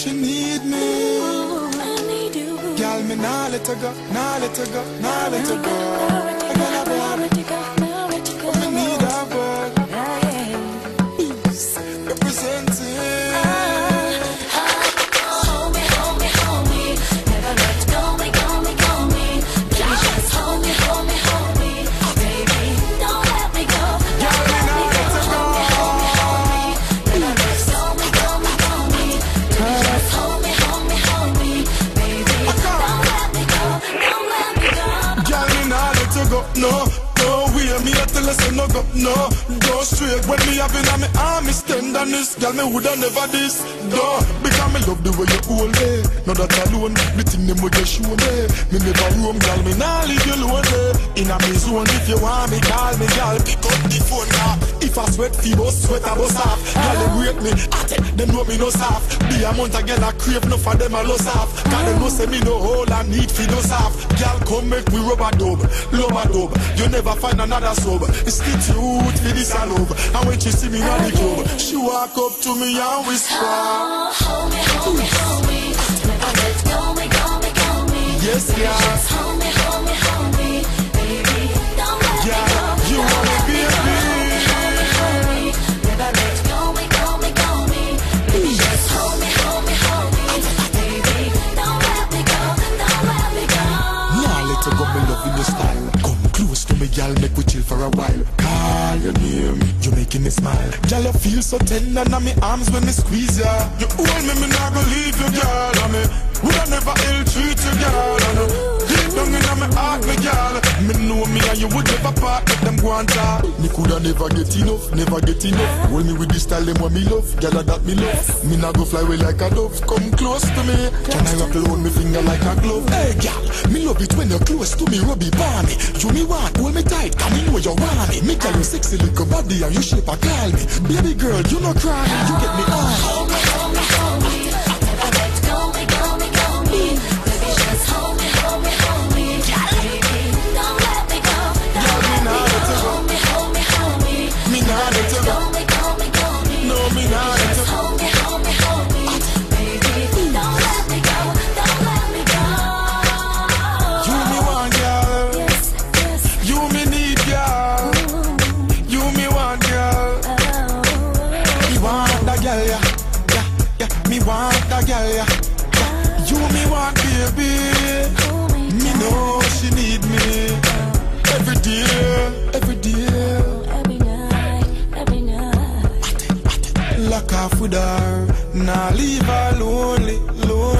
she need me. Ooh, I need you. Girl, me nah let her go, nah let her go, nah let her go. No No way, me a tell her say no go, no. Go straight when me having a me arm is tenderness Girl, me woulda never this, no Because me love the way you hold me. No that alone, the thing them will just show me. Me never roam, girl, me nah leave you lonely. In a me zone, if you want me, call me, girl Pick up the phone now If I sweat, feel bust, sweat, I bust off. Girl, them rate me, ah, at it, them know me no soft. Be a month, a girl, I crave, no for them, I lost off Cause them know say me no hole, I need for no soft. Girl, come make me rub a dub, love a dub. You never find another sub. It's the truth, for this love. And when she see me on the club She walk up to me and whisper. Oh, hold me, hold me, hold me. Never let go me, go me, go me. Yes, Baby, girl, make we chill for a while. Call your name, you making me smile. Girl, you feel so tender in my arms when me squeeze ya. You hold me, me not gonna leave you, girl And me woulda never ill treat you, girl And uh, Me know me and you would never part Let them go and talk. Me coulda never get enough, never get enough. When me with this style, them what me love Girl, that me love. Me not go fly away like a dove Come close to me. Can I wrap around me finger like a glove? Hey, girl, me love it when you're close to me Rub it on me You me want, hold me tight Can me know you want me. Me tell you sexy little body And you shape a call me. Baby girl, you no cry You get me on Me want that girl, yeah. You me want, baby me know she need me Every day, every day every night, every night. Lock off with her Nah, leave her lonely, lonely